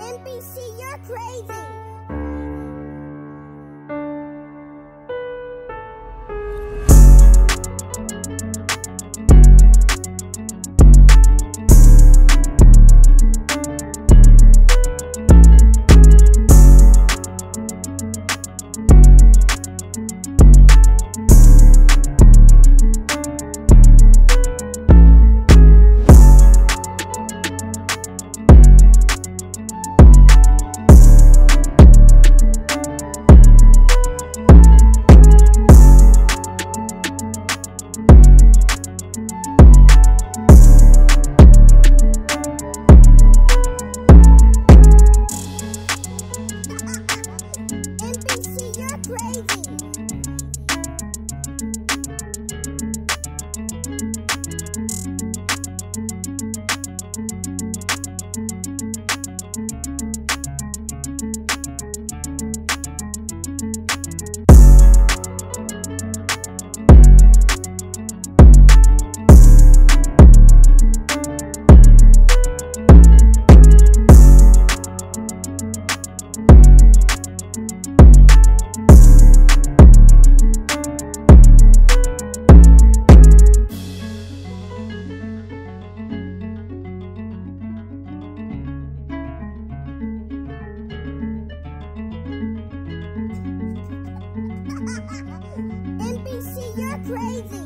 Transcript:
NPC, you're crazy. crazy.